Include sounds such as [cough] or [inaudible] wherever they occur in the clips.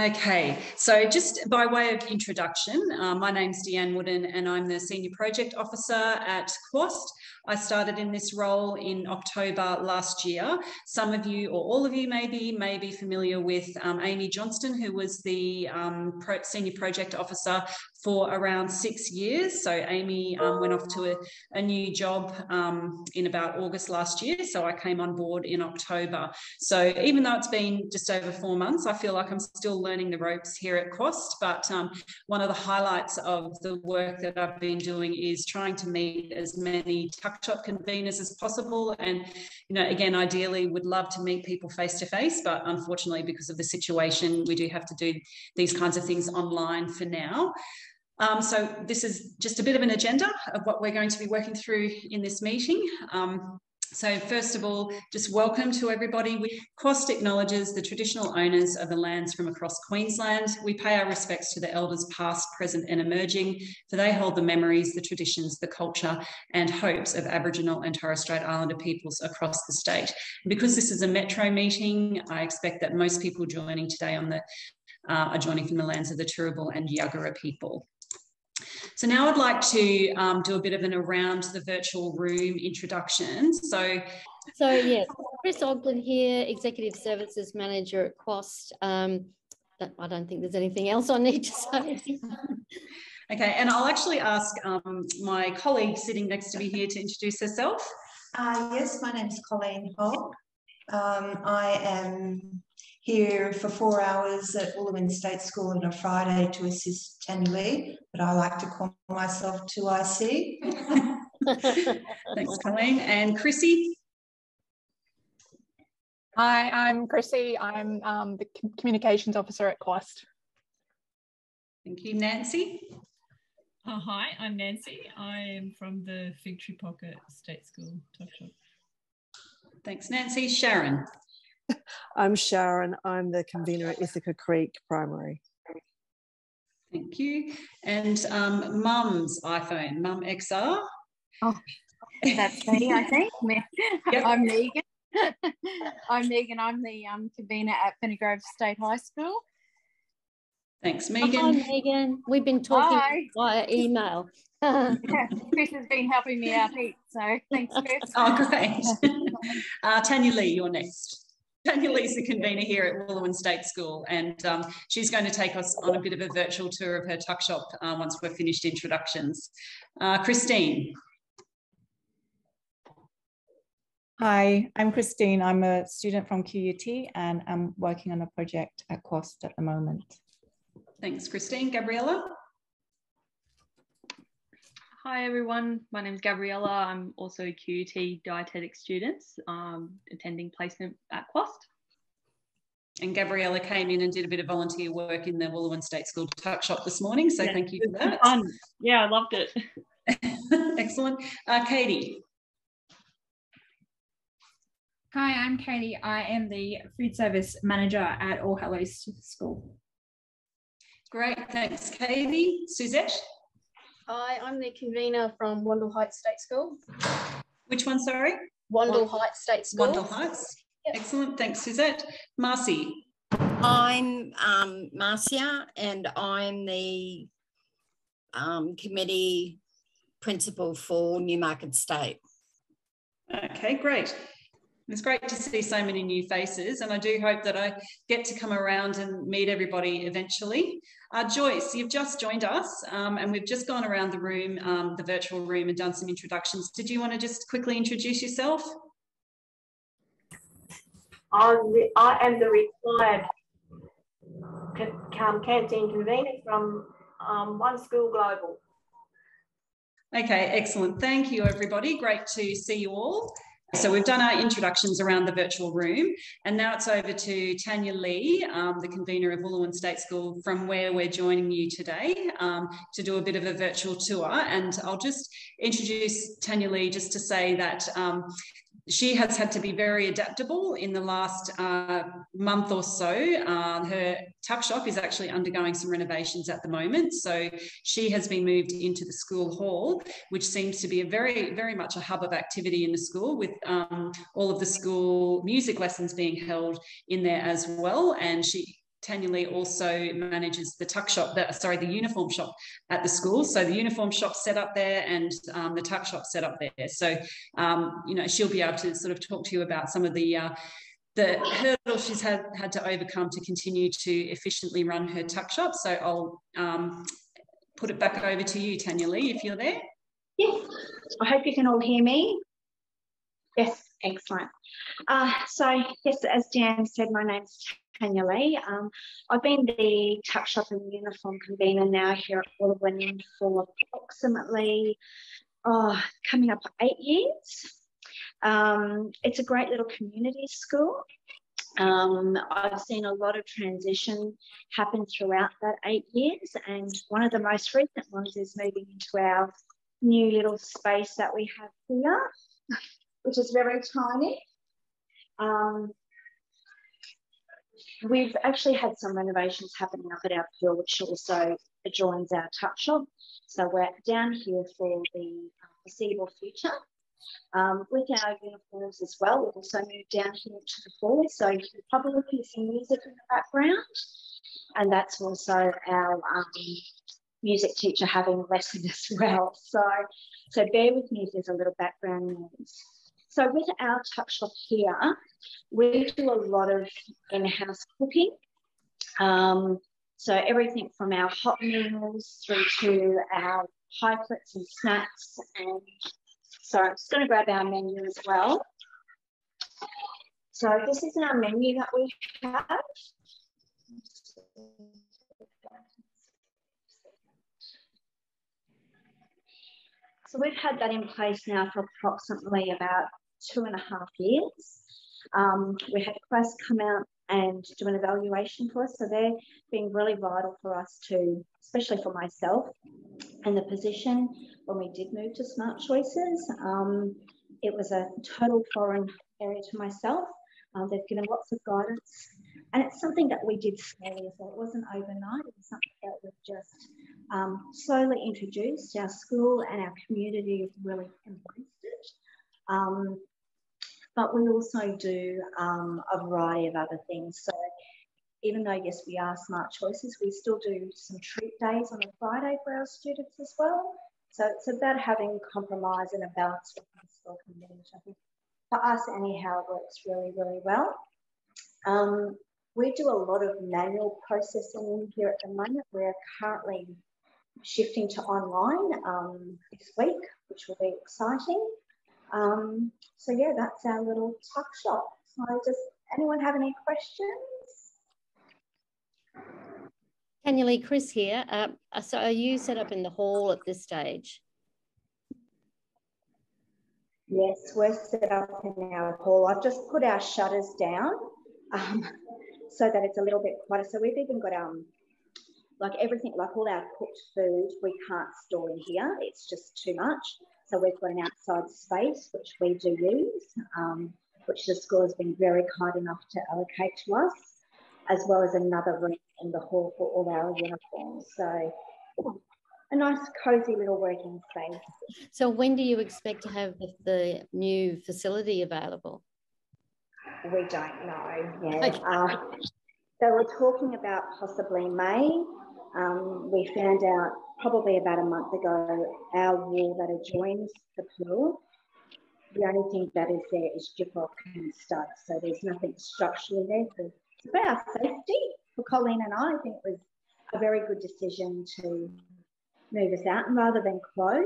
Okay, so just by way of introduction, uh, my name's Deanne Wooden and I'm the Senior Project Officer at QAST. I started in this role in October last year. Some of you, or all of you maybe, may be familiar with um, Amy Johnston, who was the um, Pro Senior Project Officer for around six years. So Amy um, went off to a, a new job um, in about August last year. So I came on board in October. So even though it's been just over four months, I feel like I'm still learning the ropes here at QAST. But um, one of the highlights of the work that I've been doing is trying to meet as many tuck shop conveners as possible. And, you know, again, ideally would love to meet people face to face, but unfortunately, because of the situation, we do have to do these kinds of things online for now. Um, so this is just a bit of an agenda of what we're going to be working through in this meeting. Um, so first of all, just welcome to everybody. QAST acknowledges the traditional owners of the lands from across Queensland. We pay our respects to the elders past, present and emerging, for they hold the memories, the traditions, the culture and hopes of Aboriginal and Torres Strait Islander peoples across the state. And because this is a metro meeting, I expect that most people joining today on the uh, are joining from the lands of the Turrbal and Yagara people. So now I'd like to um, do a bit of an around the virtual room introduction. So, so yes, Chris Ogden here, Executive Services Manager at QAST. Um, I don't think there's anything else I need to say. [laughs] okay, and I'll actually ask um, my colleague sitting next to me here to introduce herself. Uh, yes, my name is Colleen Hogg. Um, I am here for four hours at Wooloowin State School on a Friday to assist Tanya Lee, but I like to call myself 2IC. [laughs] Thanks, Colleen. And Chrissy? Hi, I'm Chrissy. I'm um, the Communications Officer at QAST. Thank you. Nancy? Oh, hi, I'm Nancy. I am from the Fig Tree Pocket State School Tuck Shop. Thanks, Nancy. Sharon? I'm Sharon. I'm the convener at Ithaca Creek Primary. Thank you. And um, Mum's iPhone, Mum XR. Oh, that's me, I think. [laughs] Yep. I'm Megan. [laughs] I'm Megan. I'm the um, convener at Ferny Grove State High School. Thanks, Megan. Hi, Megan. We've been talking Hi. via [laughs] email. yeah, Chris has been helping me out heaps, so thanks, Chris. Oh, great. uh, Tanya Lee, you're next. Tanya Lee's the convener here at Wooloowin State School, and um, she's going to take us on a bit of a virtual tour of her tuck shop uh, once we're finished introductions. Uh, Christine. Hi, I'm Christine. I'm a student from QUT and I'm working on a project at QAST at the moment. Thanks, Christine. Gabriella? Hi everyone, my name is Gabriella. I'm also a QUT dietetic student um, attending placement at QAST. And Gabriella came in and did a bit of volunteer work in the Wooloowin State School Tuck Shop this morning, so yeah, thank you for that. Fun. Yeah, I loved it. [laughs] Excellent. Uh, Katie. Hi, I'm Katie. I am the food service manager at All Hallows School. Great, thanks, Katie. Suzette? Hi, I'm the convener from Wavell Heights State School. Which one, sorry? Wavell Heights State School. Wavell Heights. Yep. Excellent. Thanks, Suzette. Marcy. I'm um, Marcia and I'm the um, committee principal for Newmarket State. Okay, great. It's great to see so many new faces, and I do hope that I get to come around and meet everybody eventually. Uh, Joyce, you've just joined us, um, and we've just gone around the room, um, the virtual room, and done some introductions. Did you want to just quickly introduce yourself? The, I am the retired um, canteen convener from um, One School Global. Okay, excellent. Thank you, everybody. Great to see you all. So we've done our introductions around the virtual room, and now it's over to Tanya Lee, um, the convener of Wooloowin State School, from where we're joining you today um, to do a bit of a virtual tour. And I'll just introduce Tanya Lee just to say that um, she has had to be very adaptable in the last uh, month or so. Uh, her tuck shop is actually undergoing some renovations at the moment. So she has been moved into the school hall, which seems to be a very, very much a hub of activity in the school with um, all of the school music lessons being held in there as well. And she Tanya Lee also manages the tuck shop, the, sorry, the uniform shop at the school. So the uniform shop set up there and um, the tuck shop set up there. So, um, you know, she'll be able to sort of talk to you about some of the uh, the hurdles she's had, had to overcome to continue to efficiently run her tuck shop. So I'll um, put it back over to you, Tanya Lee, if you're there. Yes, I hope you can all hear me. Yes, excellent. Uh, so yes, as Jan said, my name's Tanya Lee. Um, I've been the tuck shop and uniform convener now here at Wooloowin for approximately oh, coming up eight years. Um, it's a great little community school. Um, I've seen a lot of transition happen throughout that eight years, and one of the most recent ones is moving into our new little space that we have here, which is very tiny. Um, we've actually had some renovations happening up at our pool, which also adjoins our tuck shop. So we're down here for the foreseeable future. Um, with our uniforms as well, we've also moved down here to the floor, so you can probably hear some music in the background. And that's also our um, music teacher having a lesson [laughs] as well. So, so bear with me if there's a little background noise. So with our tuck shop here, we do a lot of in-house cooking. Um, so everything from our hot meals through to our pie plates and snacks and so I'm just going to grab our menu as well. So this is our menu that we have. So we've had that in place now for approximately about two and a half years. Um, we had QAST come out and do an evaluation for us. So they're being really vital for us to, especially for myself and the position when we did move to Smart Choices. Um, it was a total foreign area to myself. Um, they've given lots of guidance, and it's something that we did slowly. So it wasn't overnight. It was something that we've just um, slowly introduced. Our school and our community really embraced it. Um, but we also do um, a variety of other things. So even though yes, we are smart choices, we still do some treat days on a Friday for our students as well. So it's about having compromise and a balance with physical community. I think for us, anyhow, it works really, really well. Um, we do a lot of manual processing here at the moment. We're currently shifting to online um, this week, which will be exciting. Um, so yeah, that's our little tuck shop. So does anyone have any questions? Tanya Lee, Chris here. Uh, so are you set up in the hall at this stage? Yes, we're set up in our hall. I've just put our shutters down um, [laughs] so that it's a little bit quieter. So we've even got um, like everything, like all our cooked food, we can't store in here. It's just too much. So we've got an outside space, which we do use, um, which the school has been very kind enough to allocate to us, as well as another room in the hall for all our uniforms. So a nice cozy little working space. So when do you expect to have the, the new facility available? We don't know. Yeah. Okay. Uh, they were talking about possibly May. Um, we found out probably about a month ago our wall that adjoins the pool. The only thing that is there is gyprock and studs, so there's nothing structurally there for, for our safety for Colleen and I, I think it was a very good decision to move us out and rather than close,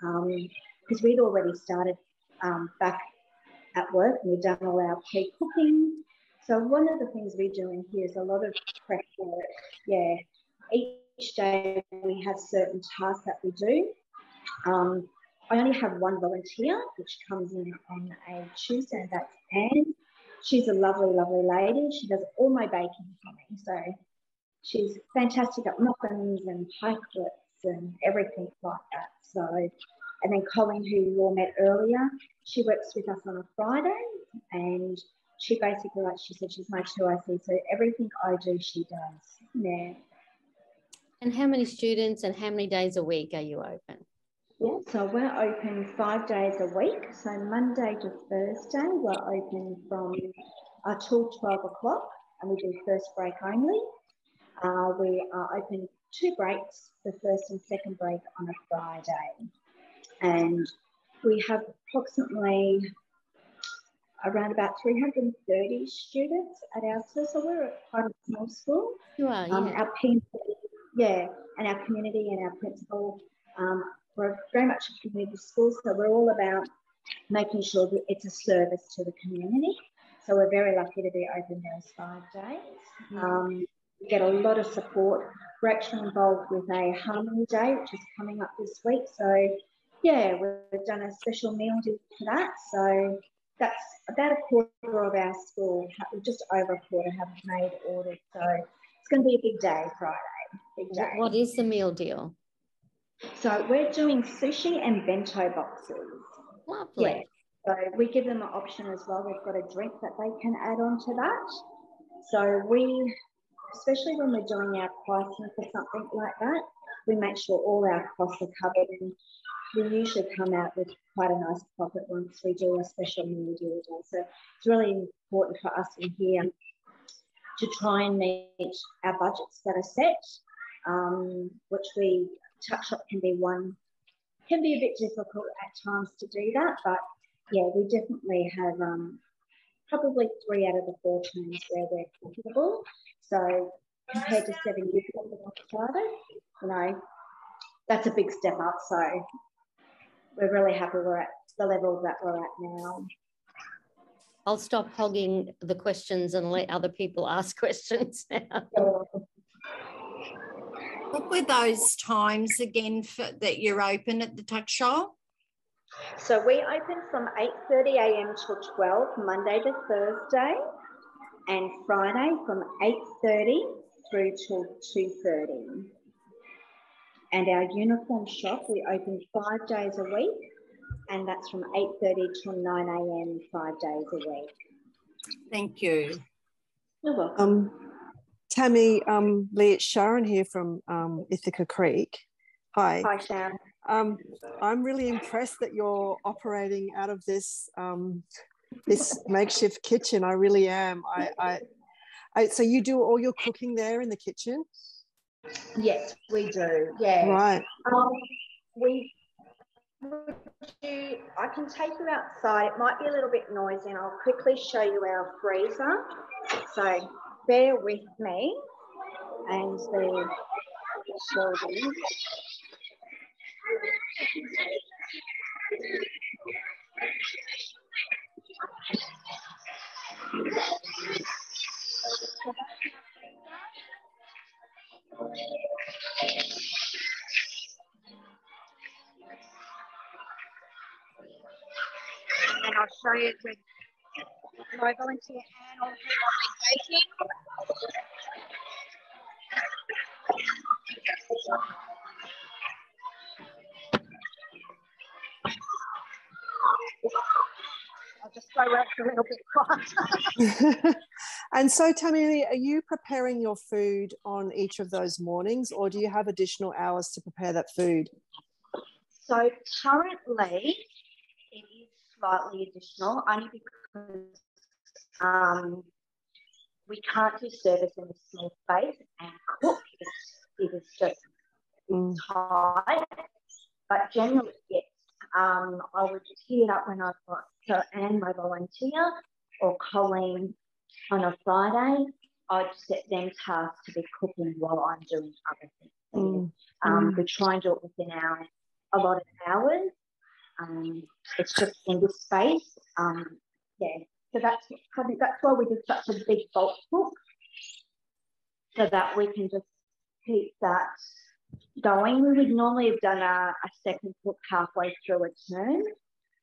because um, we'd already started um, back at work and we'd done all our pre cooking. So one of the things we do in here is a lot of prep work. Yeah, each day we have certain tasks that we do. Um, I only have one volunteer, which comes in on a Tuesday, and that's Anne she's a lovely, lovely lady. She does all my baking for me. So she's fantastic at muffins and pie clips and everything like that. So, and then Colleen, who you all met earlier, she works with us on a Friday and she basically, like she said, she's my 2IC. So everything I do, she does. Yeah. And how many students and how many days a week are you open? Yeah, so we're open five days a week. So Monday to Thursday, we're open from uh, till 12 o'clock and we do first break only. Uh, we are open two breaks, the first and second break on a Friday. And we have approximately around about 330 students at our school. So we're quite a small school. You are, um, yeah. Our people, yeah, and our community and our principal, um, we're very much a community school. So we're all about making sure that it's a service to the community. So we're very lucky to be open those five days. Um, we get a lot of support. We're actually involved with a Harmony Day, which is coming up this week. So yeah, we've done a special meal deal for that. So that's about a quarter of our school, just over a quarter have made orders. So it's going to be a big day Friday. Day. What is the meal deal? So we're doing sushi and bento boxes. Lovely. Yeah. So we give them an option as well. We've got a drink that they can add on to that. So we, especially when we're doing our pricing for something like that, we make sure all our costs are covered and we usually come out with quite a nice profit once we do a special meal deal day. So it's really important for us in here to try and meet our budgets that are set, um, which we touch up can be one, can be a bit difficult at times to do that, but yeah, we definitely have um, probably three out of the four terms where we're profitable. So compared to seven years ago when I started, you know, that's a big step up. So we're really happy we're at the level that we're at now. I'll stop hogging the questions and let other people ask [laughs] questions now. What were those times again for, that you're open at the tuck shop? So we open from 8.30 a.m. till 12, Monday to Thursday, and Friday from 8.30 through till 2.30. And our uniform shop, we open five days a week, and that's from 8.30 till 9 a.m. five days a week. Thank you. You're welcome. Um, Tammy, um, Lee, it's Sharon here from um, Ithaca Creek. Hi. Hi, Sharon. Um, I'm really impressed that you're operating out of this um, this makeshift kitchen. I really am. I, I, I, so you do all your cooking there in the kitchen? Yes, we do. Yeah. Right. Um, we I can take you outside. It might be a little bit noisy, and I'll quickly show you our freezer. So bear with me and the children. And I'll show you with my volunteer Anne on I'll just go it's a little bit quiet. [laughs] and so, Tammy, are you preparing your food on each of those mornings, or do you have additional hours to prepare that food? So currently, it is slightly additional, only because um, we can't do service in a small space and cook. It is just tight. But generally, yes, um, I would tee it up when I've got so Anne, my volunteer, or Colleen on a Friday. I'd set them tasks to be cooking while I'm doing other things. Mm. Um, Mm. We try and do it within our of hours. Um, it's just in this space. Um, yeah, so that's probably that's why we did such a big bulk cook, so that we can just keep that going. We would normally have done a, a second book halfway through a term,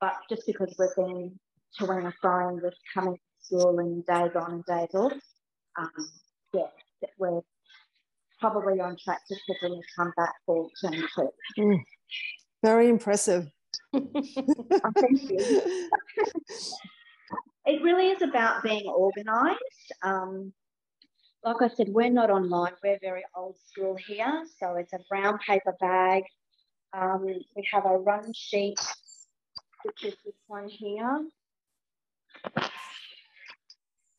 but just because we've been to and fro with coming to school and days on and days off, um, yeah, that we're probably on track to when come back for term two. Mm. Very impressive. [laughs] Oh, thank you. [laughs] it really is about being organised. Um, like I said, we're not online. We're very old school here. So it's a brown paper bag. Um, we have a run sheet, which is this one here.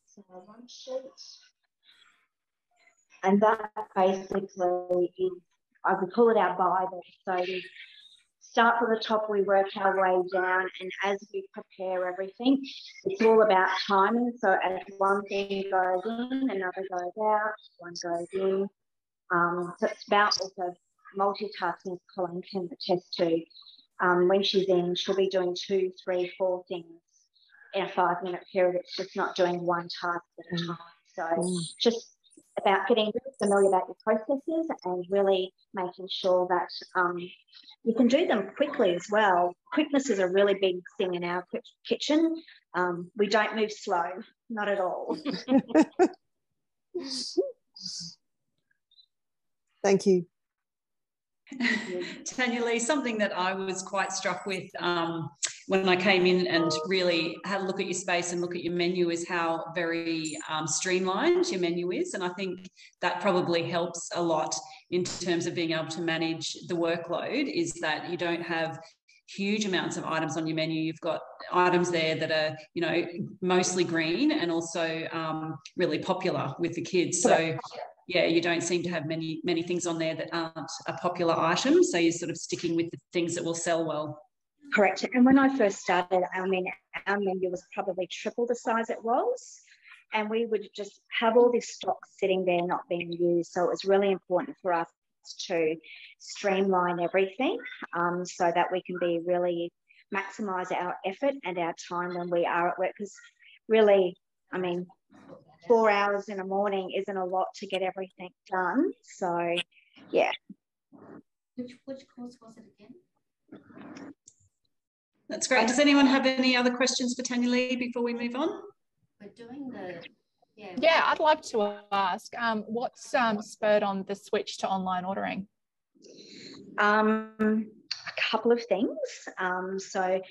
So run sheet. and that basically is, I would call it our Bible. So start from the top, we work our way down, and as we prepare everything, it's all about timing. So as one thing goes in, another goes out, one goes in. Um, so it's about also multitasking, Colleen can attest to. Um, when she's in, she'll be doing two, three, four things in a five minute period. It's just not doing one task at a mm. time. So mm. just about getting familiar about your processes and really making sure that um, you can do them quickly as well. Quickness is a really big thing in our kitchen. Um, we don't move slow, not at all. [laughs] Thank you. Tanya Lee, something that I was quite struck with um, when I came in and really had a look at your space and look at your menu is how very um, streamlined your menu is. And I think that probably helps a lot in terms of being able to manage the workload is that you don't have huge amounts of items on your menu. You've got items there that are, you know, mostly green and also um, really popular with the kids. So yeah, you don't seem to have many many things on there that aren't a popular item. So you're sort of sticking with the things that will sell well. Correct. And when I first started, I mean, our menu was probably triple the size it was. And we would just have all this stock sitting there not being used. So it was really important for us to streamline everything um, so that we can be really maximize our effort and our time when we are at work. Because really, I mean, four hours in a morning isn't a lot to get everything done. So, yeah. Which, which course was it again? That's great. Does anyone have any other questions for Tanya Lee before we move on? We're doing the yeah. Yeah, I'd love to ask um, what's um, spurred on the switch to online ordering? Um, a couple of things. Um, so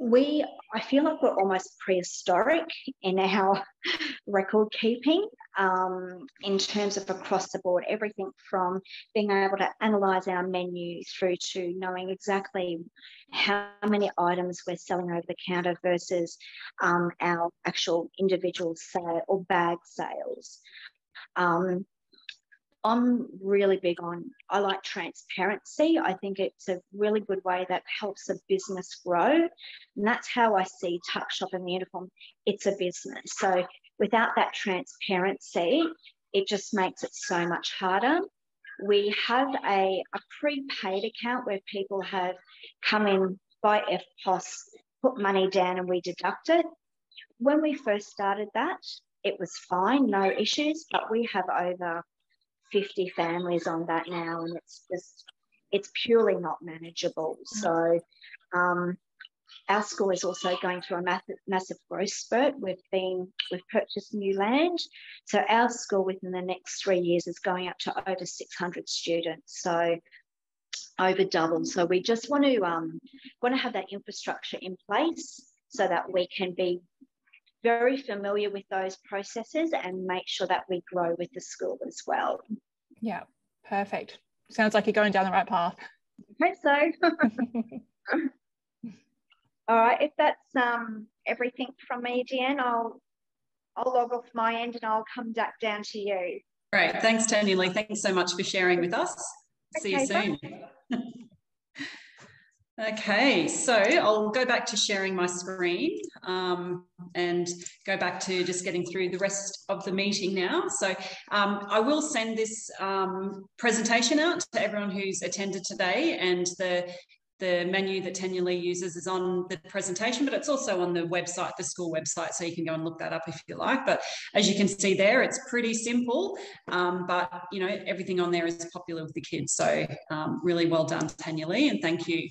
we i feel like we're almost prehistoric in our [laughs] record keeping um, in terms of across the board everything from being able to analyze our menu through to knowing exactly how many items we're selling over the counter versus um, our actual individual sale or bag sales. Um, I'm really big on, I like transparency. I think it's a really good way that helps a business grow. And that's how I see Tuck Shop and the uniform. It's a business. So without that transparency, it just makes it so much harder. We have a, a prepaid account where people have come in by EFTPOS, put money down, and we deduct it. When we first started that, it was fine, no issues, but we have over 50 families on that now, and it's just it's purely not manageable. Mm. So um, our school is also going through a massive, massive growth spurt. We've been we've purchased new land, so our school within the next three years is going up to over 600 students. So over double. So we just want to um, want to have that infrastructure in place so that we can be very familiar with those processes and make sure that we grow with the school as well. Yeah, perfect. Sounds like you're going down the right path. I hope so. [laughs] All right, if that's um, everything from me, Deanne, I'll I'll log off my end and I'll come back down to you. Great, thanks, Tony Lee. Thanks so much for sharing with us. Okay, See you soon. [laughs] Okay, so I'll go back to sharing my screen um, and go back to just getting through the rest of the meeting now. So um, I will send this um, presentation out to everyone who's attended today and the the menu that Tanya Lee uses is on the presentation, but it's also on the website, the school website, so you can go and look that up if you like. But as you can see there, it's pretty simple, um, but you know everything on there is popular with the kids. So um, really well done, Tanya Lee, and thank you.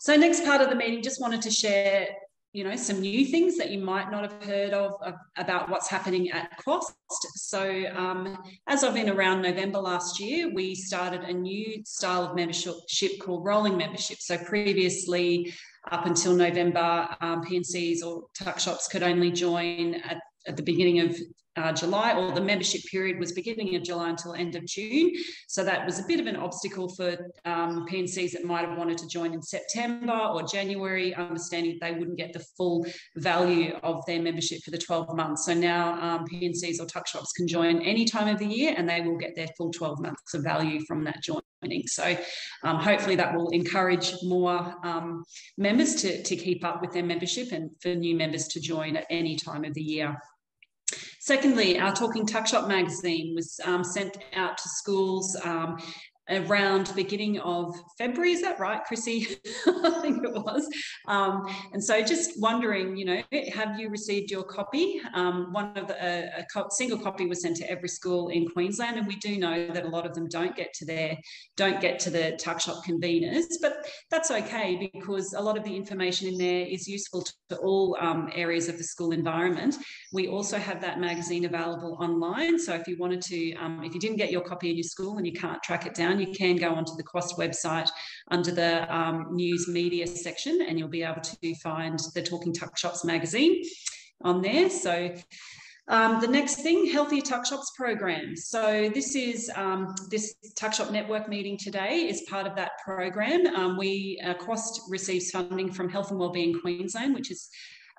So next part of the meeting, just wanted to share you know some new things that you might not have heard of, about what's happening at QAST So um, as of in around November last year, we started a new style of membership called rolling membership. So previously, up until November, um, PNCs or tuck shops could only join at, at the beginning of uh, July, or the membership period was beginning of July until end of June. So that was a bit of an obstacle for um, PNCs that might have wanted to join in September or January, understanding they wouldn't get the full value of their membership for the 12 months. So now um, PNCs or tuck shops can join any time of the year and they will get their full 12 months of value from that joining. So um, hopefully that will encourage more um, members to, to keep up with their membership and for new members to join at any time of the year. Secondly, our Talking Tuck Shop magazine was um, sent out to schools around beginning of February. Is that right, Chrissy? [laughs] I think it was. Um, and so just wondering, you know, have you received your copy? Um, one of the, a, a co single copy was sent to every school in Queensland, and we do know that a lot of them don't get to their, don't get to the tuck shop conveners, but that's okay because a lot of the information in there is useful to all um, areas of the school environment. We also have that magazine available online. So if you wanted to, um, if you didn't get your copy in your school and you can't track it down, down, you can go onto the QAST website under the um, news media section and you'll be able to find the Talking Tuck Shops magazine on there. So um, the next thing, Healthier Tuck Shops program. So this is um, this Tuck Shop Network meeting today is part of that program. Um, we uh, QAST receives funding from Health and Wellbeing Queensland, which is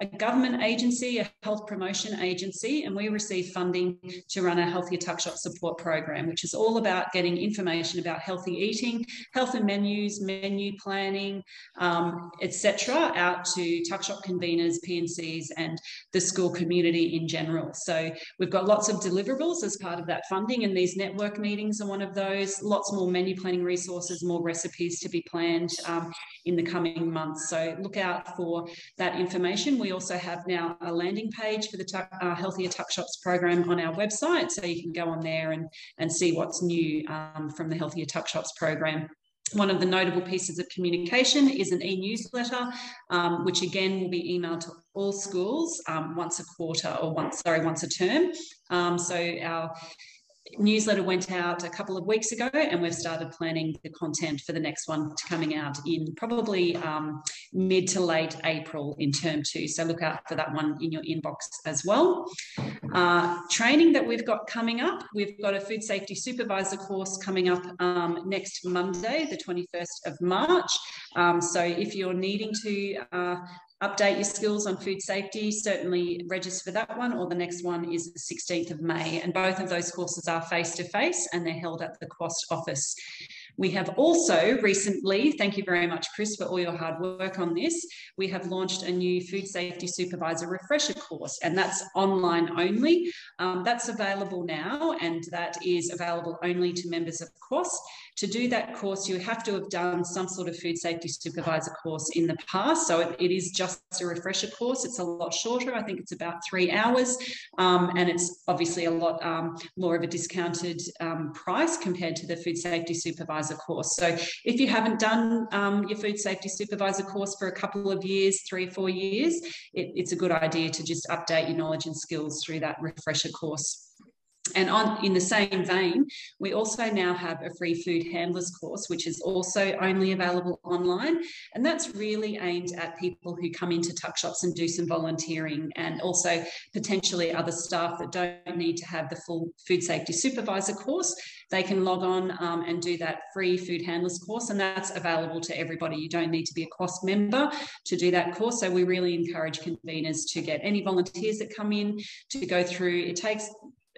a government agency, a health promotion agency, and we receive funding to run a Healthier Tuck Shop support program, which is all about getting information about healthy eating, health and menus, menu planning, um, etc., out to tuck shop conveners, PNCs, and the school community in general. So we've got lots of deliverables as part of that funding, and these network meetings are one of those. Lots more menu planning resources, more recipes to be planned um, in the coming months. So look out for that information we also have now a landing page for the tuck, uh, Healthier Tuck Shops program on our website. So you can go on there and, and see what's new um, from the Healthier Tuck Shops program. One of the notable pieces of communication is an e-newsletter, um, which again will be emailed to all schools um, once a quarter or once, sorry, once a term. Um, so our newsletter went out a couple of weeks ago and we've started planning the content for the next one coming out in probably um, mid to late April in term two. So look out for that one in your inbox as well. Uh, training that we've got coming up, we've got a food safety supervisor course coming up um, next Monday, the 21st of March. Um, so if you're needing to uh, update your skills on food safety, certainly register for that one, or the next one is the 16th of May. And both of those courses are face to face and they're held at the QAST office. We have also recently, thank you very much, Chris, for all your hard work on this. We have launched a new food safety supervisor refresher course, and that's online only. Um, that's available now, and that is available only to members of QAST. To do that course, you have to have done some sort of food safety supervisor course in the past. So it, it is just a refresher course. It's a lot shorter. I think it's about three hours, um, and it's obviously a lot um, more of a discounted um, price compared to the food safety supervisor course. So if you haven't done um, your food safety supervisor course for a couple of years, three, or four years, it, it's a good idea to just update your knowledge and skills through that refresher course. And on in the same vein, we also now have a free food handlers course, which is also only available online. And that's really aimed at people who come into tuck shops and do some volunteering and also potentially other staff that don't need to have the full food safety supervisor course. They can log on um, and do that free food handlers course, and that's available to everybody. You don't need to be a QAST member to do that course. So we really encourage conveners to get any volunteers that come in to go through. It takes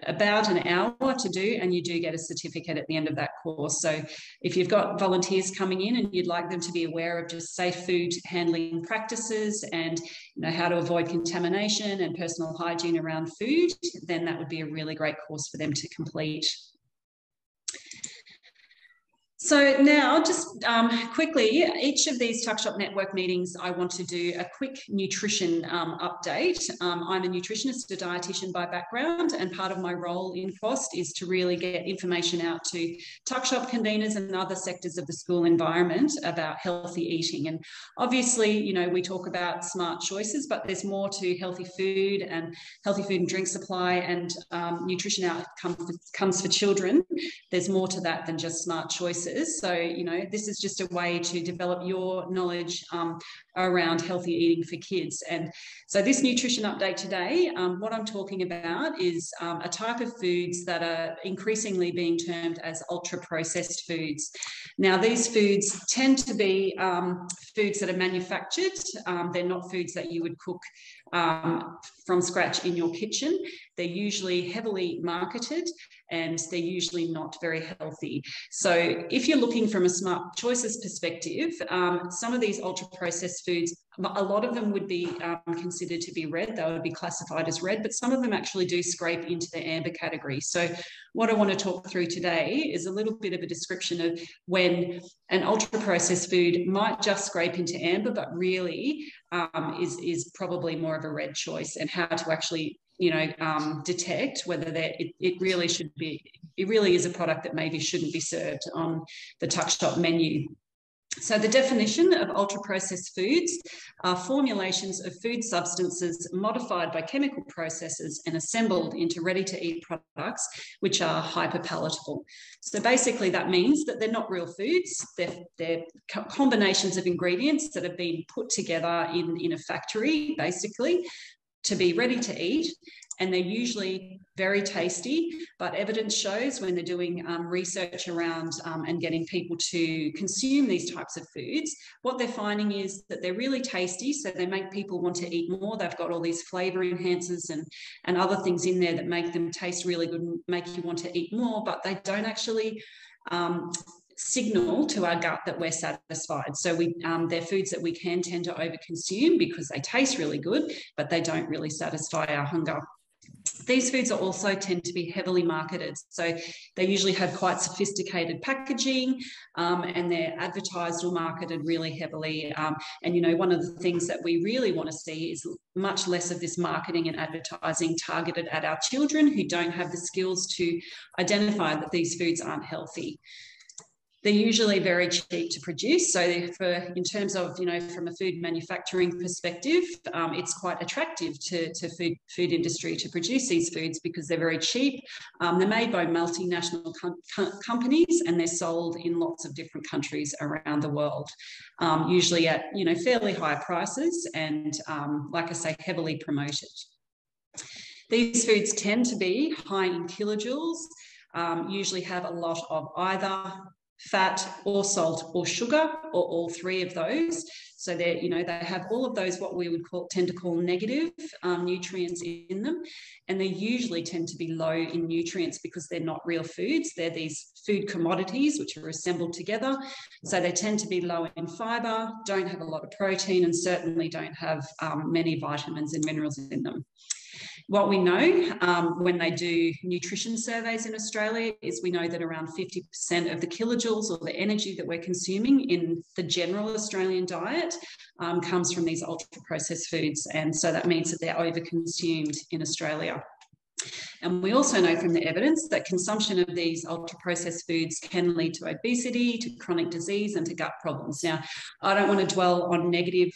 about an hour to do and you do get a certificate at the end of that course. So if you've got volunteers coming in and you'd like them to be aware of just safe food handling practices and you know how to avoid contamination and personal hygiene around food then that would be a really great course for them to complete so now just um, quickly, each of these Tuck Shop Network meetings, I want to do a quick nutrition um, update. Um, I'm a nutritionist, a dietitian by background, and part of my role in QAST is to really get information out to Tuck Shop conveners and other sectors of the school environment about healthy eating. And obviously, you know, we talk about smart choices, but there's more to healthy food and healthy food and drink supply and um, nutrition outcomes comes for children. There's more to that than just smart choices so, you know, this is just a way to develop your knowledge um, around healthy eating for kids. And so this nutrition update today, um, what I'm talking about is um, a type of foods that are increasingly being termed as ultra processed foods. Now, these foods tend to be um, foods that are manufactured. Um, they're not foods that you would cook um, from scratch in your kitchen. They're usually heavily marketed and they're usually not very healthy. So, if you're looking from a smart choices perspective, um, some of these ultra processed foods, a lot of them would be um, considered to be red. They would be classified as red, but some of them actually do scrape into the amber category. So, what I want to talk through today is a little bit of a description of when an ultra processed food might just scrape into amber, but really um, is, is probably more of a red choice, and how to actually you know, um, detect whether that it, it really should be, it really is a product that maybe shouldn't be served on the tuck shop menu. So the definition of ultra-processed foods are formulations of food substances modified by chemical processes and assembled into ready-to-eat products, which are hyperpalatable. So basically that means that they're not real foods. They're, they're combinations of ingredients that have been put together in, in a factory, basically, to be ready to eat and they're usually very tasty. But evidence shows when they're doing um, research around um, and getting people to consume these types of foods, what they're finding is that they're really tasty. So they make people want to eat more. They've got all these flavor enhancers and, and other things in there that make them taste really good and make you want to eat more, but they don't actually um, signal to our gut that we're satisfied. So we, um, they're foods that we can tend to overconsume because they taste really good, but they don't really satisfy our hunger. These foods are also tend to be heavily marketed. So they usually have quite sophisticated packaging um, and they're advertised or marketed really heavily. Um, and, you know, one of the things that we really want to see is much less of this marketing and advertising targeted at our children who don't have the skills to identify that these foods aren't healthy they're usually very cheap to produce. So, for in terms of you know from a food manufacturing perspective, um, it's quite attractive to, to food food industry to produce these foods because they're very cheap. Um, they're made by multinational com companies and they're sold in lots of different countries around the world, um, usually at you know fairly high prices and, um, like I say, heavily promoted. These foods tend to be high in kilojoules. Um, usually have a lot of either fat or salt or sugar or all three of those. So they you know they have all of those what we would call tend to call negative um, nutrients in them. And they usually tend to be low in nutrients because they're not real foods. They're these food commodities which are assembled together. So they tend to be low in fiber don't have a lot of protein and certainly don't have um, many vitamins and minerals in them what we know um, when they do nutrition surveys in Australia is we know that around 50% of the kilojoules or the energy that we're consuming in the general Australian diet um, comes from these ultra processed foods. And so that means that they're over consumed in Australia. And we also know from the evidence that consumption of these ultra processed foods can lead to obesity, to chronic disease, and to gut problems. Now, I don't want to dwell on negative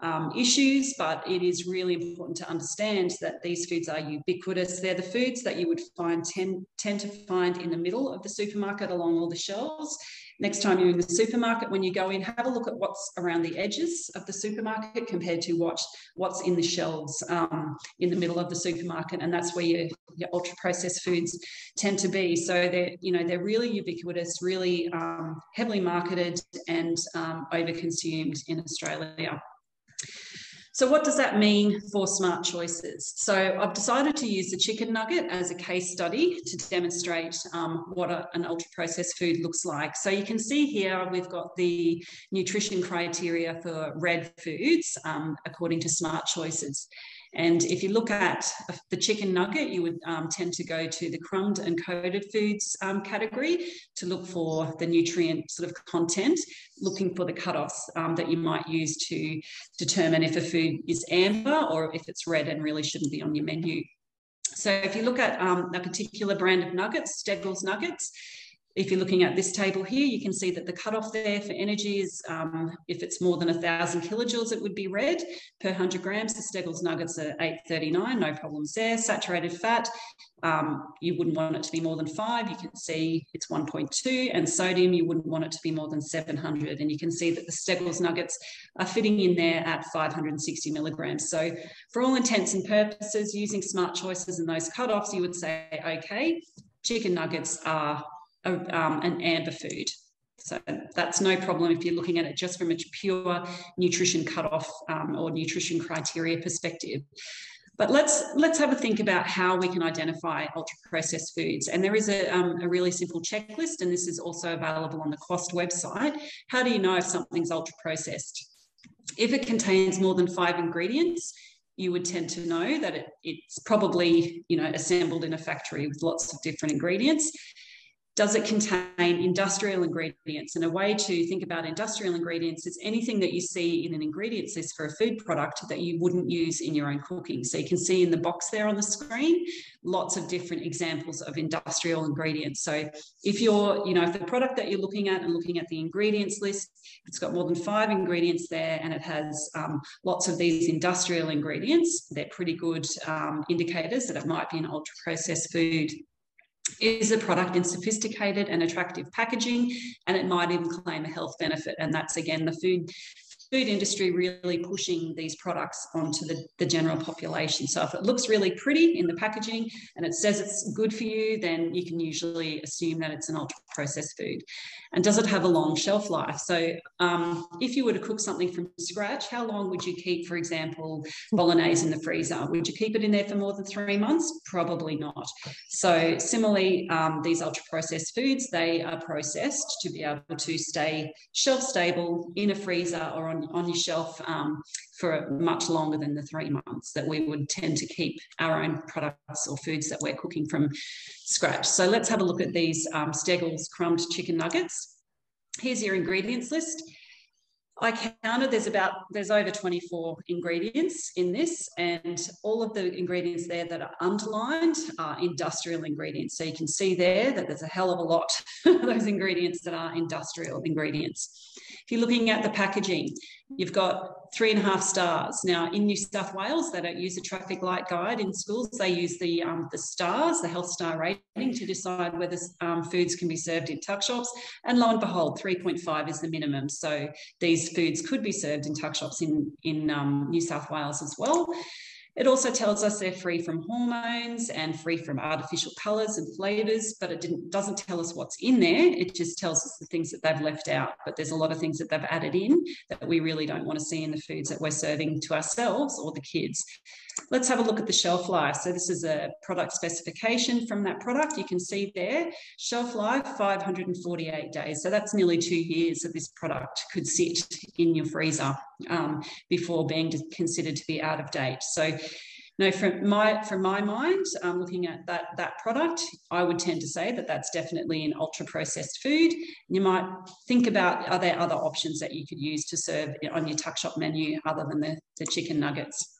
um, issues, but it is really important to understand that these foods are ubiquitous. They're the foods that you would find tend, tend to find in the middle of the supermarket along all the shelves. Next time you're in the supermarket, when you go in, have a look at what's around the edges of the supermarket compared to what, what's in the shelves um, in the middle of the supermarket. And that's where your, your ultra processed foods tend to be. So they're, you know, they're really ubiquitous, really um, heavily marketed and um, overconsumed in Australia. So what does that mean for smart choices? So I've decided to use the chicken nugget as a case study to demonstrate um, what a, an ultra processed food looks like. So you can see here we've got the nutrition criteria for red foods um, according to smart choices. And if you look at the chicken nugget, you would um, tend to go to the crumbed and coated foods um, category to look for the nutrient sort of content, looking for the cutoffs um, that you might use to determine if a food is amber or if it's red and really shouldn't be on your menu. So if you look at um, a particular brand of nuggets, Steggles Nuggets, if you're looking at this table here, you can see that the cutoff there for energy is um, if it's more than a thousand kilojoules, it would be red per 100 grams. The Steggles nuggets are 839, no problems there. Saturated fat, um, you wouldn't want it to be more than five. You can see it's 1.2, and sodium, you wouldn't want it to be more than 700. And you can see that the Steggles nuggets are fitting in there at 560 milligrams. So, for all intents and purposes, using smart choices and those cutoffs, you would say, okay, chicken nuggets are um, an amber food. So that's no problem if you're looking at it just from a pure nutrition cutoff um, or nutrition criteria perspective. But let's let's have a think about how we can identify ultra processed foods. And there is a, um, a really simple checklist, and this is also available on the QAST website. How do you know if something's ultra processed? If it contains more than five ingredients, you would tend to know that it, it's probably you know assembled in a factory with lots of different ingredients does it contain industrial ingredients? And a way to think about industrial ingredients is anything that you see in an ingredients list for a food product that you wouldn't use in your own cooking. So you can see in the box there on the screen, lots of different examples of industrial ingredients. So if you're, you know, if the product that you're looking at and looking at the ingredients list, it's got more than five ingredients there and it has um, lots of these industrial ingredients, they're pretty good um, indicators that it might be an ultra processed food is a product in sophisticated and attractive packaging, and it might even claim a health benefit. And that's again the food food industry really pushing these products onto the, the general population. So if it looks really pretty in the packaging and it says it's good for you, then you can usually assume that it's an ultra processed food. And does it have a long shelf life? So um, if you were to cook something from scratch, how long would you keep, for example, bolognese in the freezer? Would you keep it in there for more than three months? Probably not. So similarly, um, these ultra processed foods, they are processed to be able to stay shelf stable in a freezer or on on, on your shelf um, for much longer than the three months that we would tend to keep our own products or foods that we're cooking from scratch. So let's have a look at these um, Steggles crumbed chicken nuggets. Here's your ingredients list. I counted there's about there's over 24 ingredients in this and all of the ingredients there that are underlined are industrial ingredients. So you can see there that there's a hell of a lot [laughs] of those ingredients that are industrial ingredients. If you're looking at the packaging You've got three and a half stars. Now, in New South Wales, they don't use a traffic light guide in schools. They use the, um, the stars, the health star rating to decide whether um, foods can be served in tuck shops. And lo and behold, 3.5 is the minimum. So these foods could be served in tuck shops in, in um, New South Wales as well. It also tells us they're free from hormones and free from artificial colours and flavours, but it doesn't tell us what's in there. It just tells us the things that they've left out. But there's a lot of things that they've added in that we really don't want to see in the foods that we're serving to ourselves or the kids. Let's have a look at the shelf life. So this is a product specification from that product. You can see there, shelf life 548 days. So that's nearly two years that this product could sit in your freezer um, before being considered to be out of date. So no, from my from my mind, um, looking at that that product, I would tend to say that that's definitely an ultra processed food. You might think about are there other options that you could use to serve on your tuck shop menu other than the, the chicken nuggets.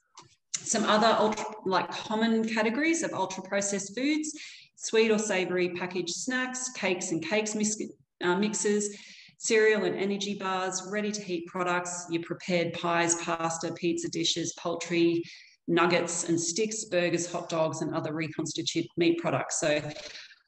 Some other ultra, like common categories of ultra processed foods, sweet or savory packaged snacks, cakes and cakes mis uh, mixes, cereal and energy bars, ready to heat products, your prepared pies, pasta, pizza dishes, poultry, nuggets and sticks, burgers, hot dogs, and other reconstituted meat products. So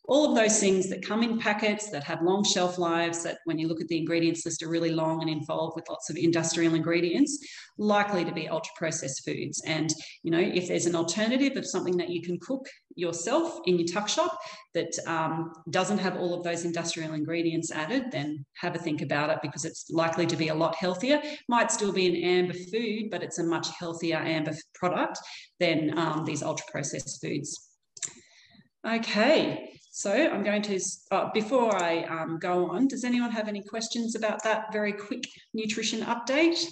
all of those things that come in packets that have long shelf lives that when you look at the ingredients list are really long and involved with lots of industrial ingredients likely to be ultra processed foods. And you know if there's an alternative of something that you can cook yourself in your tuck shop that um, doesn't have all of those industrial ingredients added then have a think about it because it's likely to be a lot healthier. Might still be an amber food but it's a much healthier amber product than um, these ultra processed foods. Okay so I'm going to, uh, before I um, go on, does anyone have any questions about that very quick nutrition update?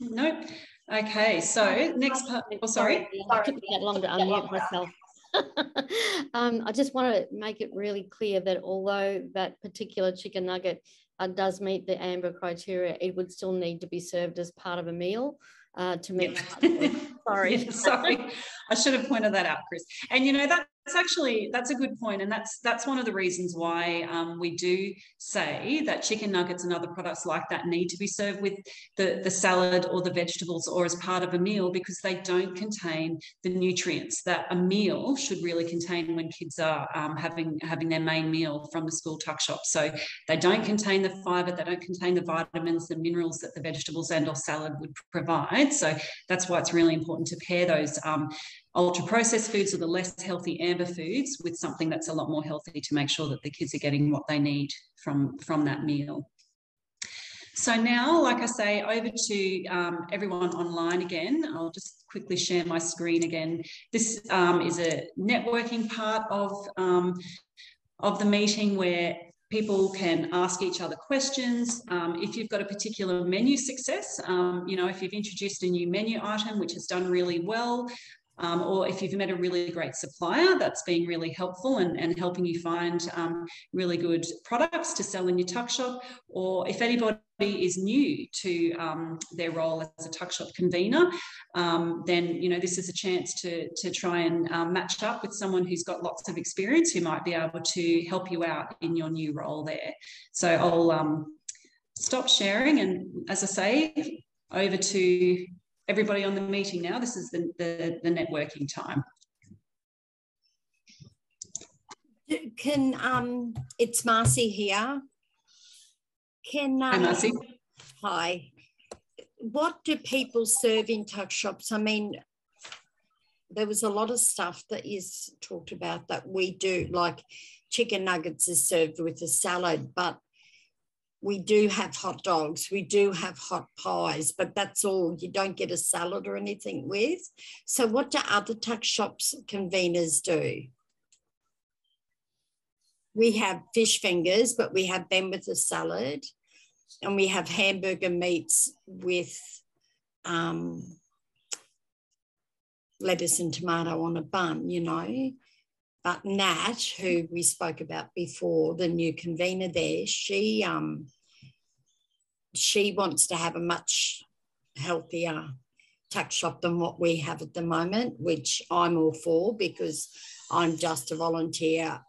Nope. Okay, so next part, oh, sorry. I took me that long to unmute myself. [laughs] um, I just want to make it really clear that although that particular chicken nugget uh, does meet the amber criteria, it would still need to be served as part of a meal uh, to. Yeah. [laughs] Sorry. Yeah, sorry, I should have pointed that out, Chris. And you know that that's actually that's a good point, and that's that's one of the reasons why um, we do say that chicken nuggets and other products like that need to be served with the the salad or the vegetables or as part of a meal because they don't contain the nutrients that a meal should really contain when kids are um, having having their main meal from the school tuck shop. So they don't contain the fibre, they don't contain the vitamins, the minerals that the vegetables and or salad would provide. So that's why it's really important to pair those um, ultra processed foods or the less healthy amber foods with something that's a lot more healthy to make sure that the kids are getting what they need from, from that meal. So now, like I say, over to um, everyone online again. I'll just quickly share my screen again. This um, is a networking part of, um, of the meeting where people can ask each other questions. Um, if you've got a particular menu success, um, you know, if you've introduced a new menu item which has done really well, um, or if you've met a really great supplier that's been really helpful and, and helping you find um, really good products to sell in your tuck shop, or if anybody is new to um, their role as a tuck shop convener, um, then you know this is a chance to, to try and um, match up with someone who's got lots of experience who might be able to help you out in your new role there. So I'll um, stop sharing and as I say, over to everybody on the meeting now. This is the, the, the networking time. Can um, it's Marcy here. Can um, Hi, Marcy. Hi. What do people serve in tuck shops? I mean, there was a lot of stuff that is talked about that we do, like chicken nuggets is served with a salad, but we do have hot dogs, we do have hot pies, but that's all. You don't get a salad or anything with. So, what do other tuck shops conveners do? We have fish fingers, but we have them with a salad, and we have hamburger meats with um, lettuce and tomato on a bun, you know. But Nat, who we spoke about before, the new convener there, she um she wants to have a much healthier tuck shop than what we have at the moment, which I'm all for because I'm just a volunteer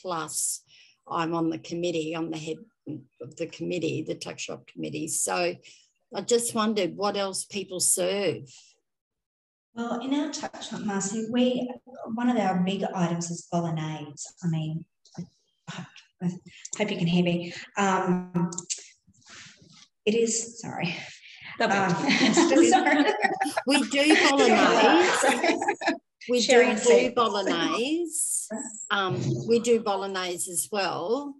plus I'm on the committee, on the head of the committee, the tuck shop committee. So I just wondered what else people serve. Well, in our touch shop, Marcy, we one of our big items is bolognese. I mean, I, I hope you can hear me. Um, it is sorry. Um, [laughs] sorry. we do bolognese. we do, do bolognese. Um, we do bolognese as well.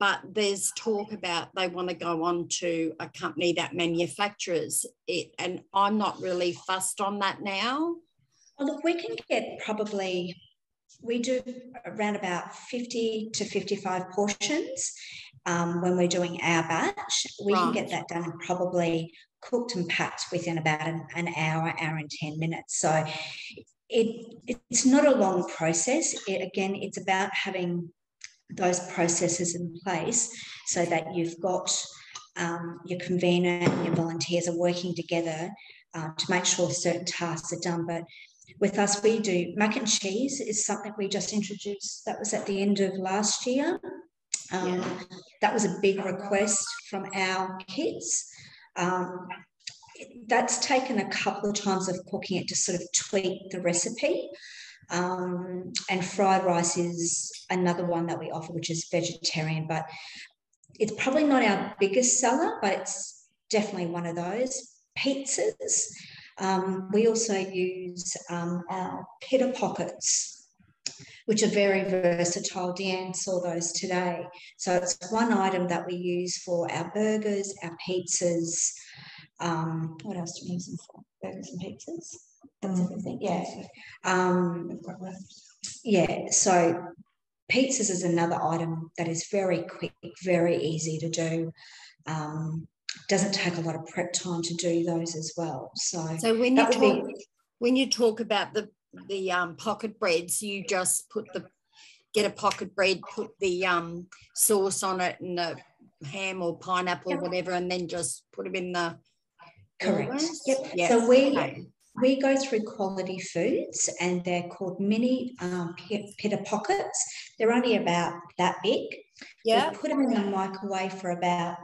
But there's talk about they want to go on to a company that manufactures it. And I'm not really fussed on that now. Well, look, we can get probably, we do around about 50 to 55 portions um, when we're doing our batch. We right. can get that done probably cooked and packed within about an, an hour, hour and 10 minutes. So it, it's not a long process. It, again, it's about having those processes in place so that you've got um, your convener and your volunteers are working together uh, to make sure certain tasks are done. But with us, we do mac and cheese is something we just introduced. That was at the end of last year. Um, yeah. That was a big request from our kids. Um, that's taken a couple of times of cooking it to sort of tweak the recipe. Um, and fried rice is another one that we offer, which is vegetarian, but it's probably not our biggest seller, but it's definitely one of those. Pizzas. Um, we also use um, our pita pockets, which are very versatile. Deanne saw those today. So it's one item that we use for our burgers, our pizzas. Um, what else do we use them for? Burgers and pizzas that's everything. Yeah. Um, yeah. So pizzas is another item that is very quick, very easy to do. Um, doesn't take a lot of prep time to do those as well. So, so when you talk be... when you talk about the the um, pocket breads, you just put the get a pocket bread, put the um, sauce on it and the ham or pineapple or whatever, and then just put them in the Correct. Yep. Yes. So we okay. We go through quality foods, and they're called mini um, pitta pockets. They're only about that big. Yeah. We put them in the microwave for about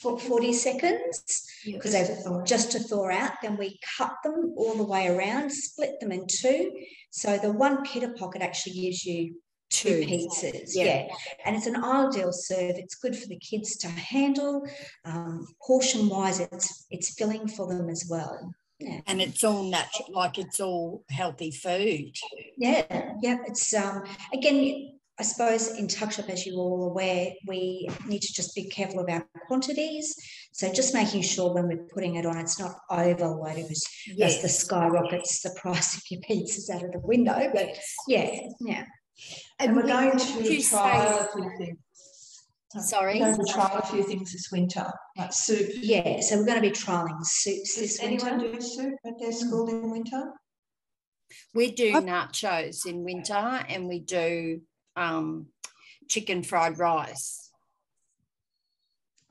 40 seconds because they're just to thaw out. Then we cut them all the way around, split them in two. So the one pitta pocket actually gives you two, pizzas. Yeah. yeah. And it's an ideal serve. It's good for the kids to handle. Um, portion wise, it's it's filling for them as well. Yeah. And it's all natural, like it's all healthy food. Yeah, yeah. It's um again, I suppose in tuck shop, as you're all aware, we need to just be careful about quantities. So just making sure when we're putting it on, it's not overloaded because yes. the skyrockets the [laughs] price of your pizzas out of the window. But yeah, yeah. And, and we're going to trial a few things. Sorry. We're going to trial a few things this winter, like soup. Yeah, so we're going to be trialing soups Does this winter. anyone do soup at their school in winter? We do nachos in winter and we do um, chicken fried rice.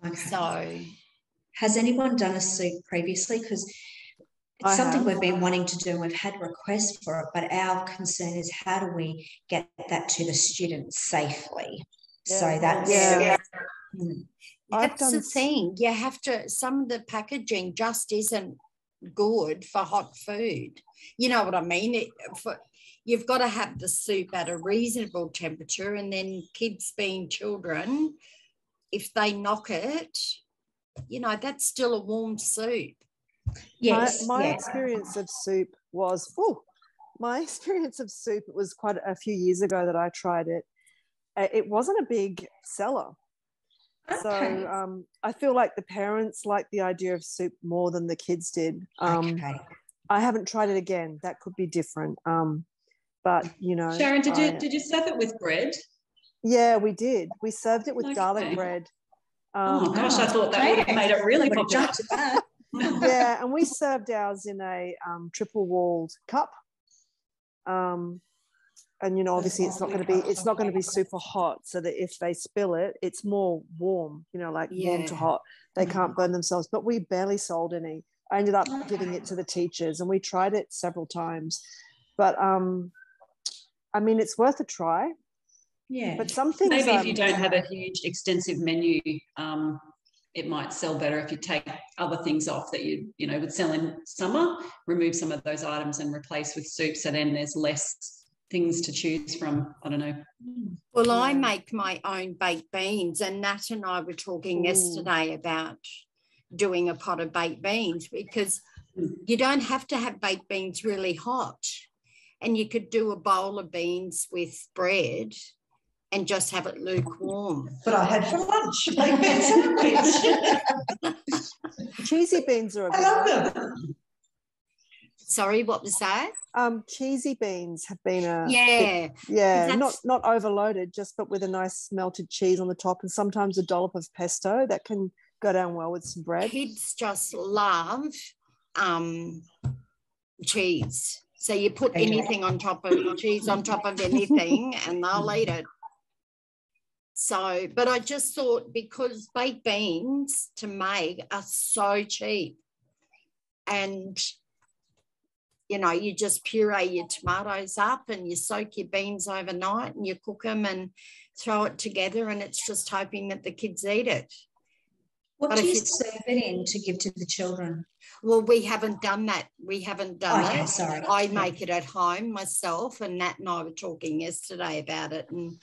Okay. So, has anyone done a soup previously? Because it's I something have. we've been wanting to do and we've had requests for it, but our concern is how do we get that to the students safely? Yeah. So that's yeah. Hmm. That's the thing. You have to, some of the packaging just isn't good for hot food. You know what I mean? It, for, you've got to have the soup at a reasonable temperature and then kids being children if they knock it you know that's still a warm soup yes my, my experience of soup was oh my [laughs] experience of soup it was quite a few years ago that i tried it. Uh, it wasn't a big seller. Okay. so um, i feel like the parents liked the idea of soup more than the kids did. Um, okay. i haven't tried it again. That could be different. Um, but you know sharon did you did you serve it with bread? Yeah we did. We served it with okay. garlic bread um, oh gosh i thought that would have made it really popular yeah and we served ours in a um, triple walled cup um, and you know obviously it's not going to be it's not going to be super hot so that if they spill it it's more warm you know like yeah. warm to hot they mm. can't burn themselves but we barely sold any i ended up giving it to the teachers and we tried it several times but um I mean, it's worth a try. Yeah. But some things. Maybe if you don't have a huge, extensive menu, um, it might sell better if you take other things off that you, you know, would sell in summer, remove some of those items and replace with soup. So then there's less things to choose from. I don't know. Well, I make my own baked beans, and Nat and I were talking Ooh. yesterday about doing a pot of baked beans because mm. you don't have to have baked beans really hot and you could do a bowl of beans with bread and just have it lukewarm. But I had for lunch [laughs] beans cheesy beans are a I love them. Sorry, what was that? Um, cheesy beans have been a yeah, bit, yeah, not not overloaded, just but with a nice melted cheese on the top, and sometimes a dollop of pesto that can go down well with some bread. Kids just love um, cheese. So you put anything on top of cheese on top of anything and they'll eat it. So, but I just thought because baked beans to make are so cheap and you know, you just puree your tomatoes up and you soak your beans overnight and you cook them and throw it together and it's just hoping that the kids eat it. What but do you serve it in to give to the children? Well, we haven't done that. We haven't done okay, it. Sorry. I make it at home myself, and Nat and I were talking yesterday about it, and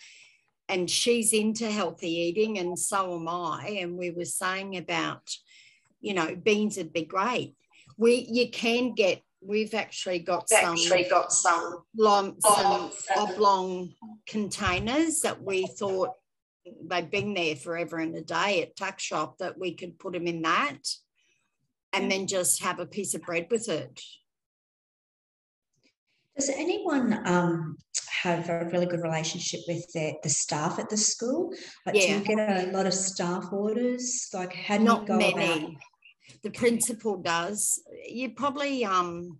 and she's into healthy eating, and so am I. And we were saying about, you know, beans would be great. We you can get. We've actually got we've some. Actually got some long, some oblong containers that we thought they've been there forever and a day at tuck shop that we could put them in that and mm. then just have a piece of bread with it. Does anyone um, have a really good relationship with the, the staff at the school? Like, yeah. do you get a lot of staff orders? Like, how do Not you go many. about? The principal does. You probably um,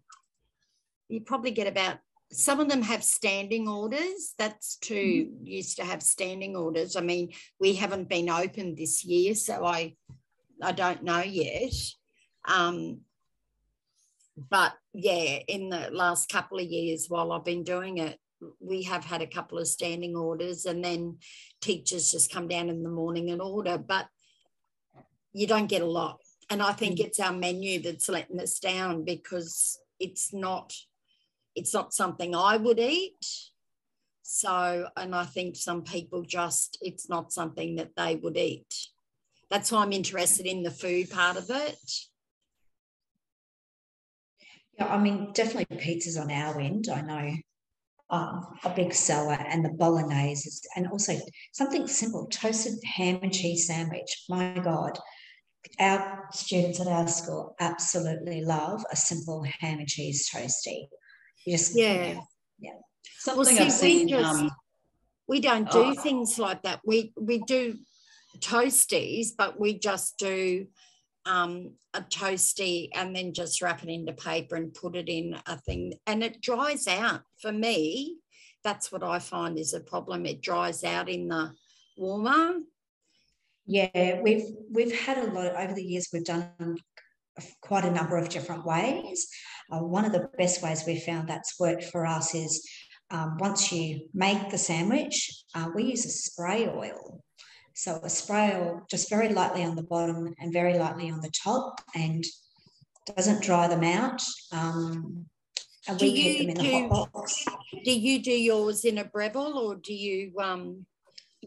you probably get about some of them have standing orders. That's too mm-hmm. used to have standing orders. I mean, we haven't been open this year, so I I don't know yet. Um, but yeah, in the last couple of years while I've been doing it, we have had a couple of standing orders and then teachers just come down in the morning and order, but you don't get a lot. And I think mm. it's our menu that's letting us down because it's not it's not something I would eat. So, and I think some people just it's not something that they would eat. That's why I'm interested in the food part of it. Yeah, I mean, definitely pizzas on our end. I know. Um, a big seller and the bolognese is, and also something simple toasted ham and cheese sandwich. My god our students at our school absolutely love a simple ham and cheese toasty. You just yeah. yeah something well, see, we, just, um, we don't do oh. things like that. We we do toasties but we just do um, a toasty and then just wrap it into paper and put it in a thing. And it dries out. For me that's what i find is a problem. It dries out in the warmer. Yeah we've we've had a lot over the years we've done quite a number of different ways. Uh, one of the best ways we found that's worked for us is um, once you make the sandwich uh, we use a spray oil so a spray oil just very lightly on the bottom and very lightly on the top and doesn't dry them out. Um, and do we keep them in do, the hot box. Do you do yours in a Breville or do you um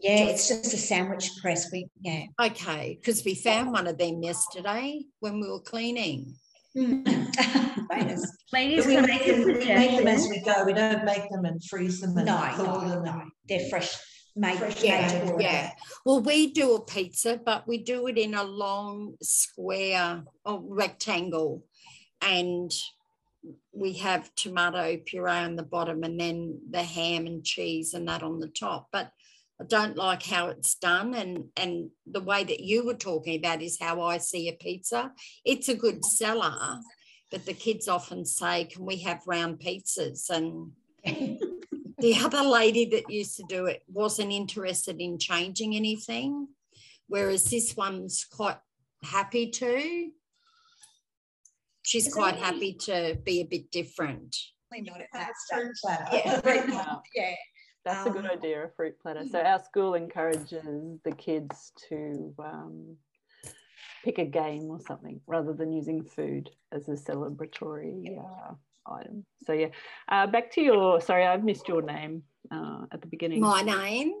yeah, it's just a sandwich press. We yeah. Okay, because we found one of them yesterday when we were cleaning. Mm. [laughs] Ladies, we, make them, we make them as we go. We don't make them and freeze them and no, no, no. They're fresh made yeah, yeah. Well, we do a pizza, but we do it in a long square or rectangle, and we have tomato puree on the bottom, and then the ham and cheese and that on the top. But I don't like how it's done, and and the way that you were talking about is how I see a pizza. It's a good seller, but the kids often say, "Can we have round pizzas?" and [laughs] the other lady that used to do it wasn't interested in changing anything, whereas this one's quite happy to. She's Is quite happy to be a bit different. Not at that stage. Yeah. [laughs] [laughs] yeah. That's um, a good um, idea, a fruit platter. So our school encourages the kids to um, pick a game or something rather than using food as a celebratory uh, item. So yeah, uh, back to your, sorry, I've missed your name uh, at the beginning. My name?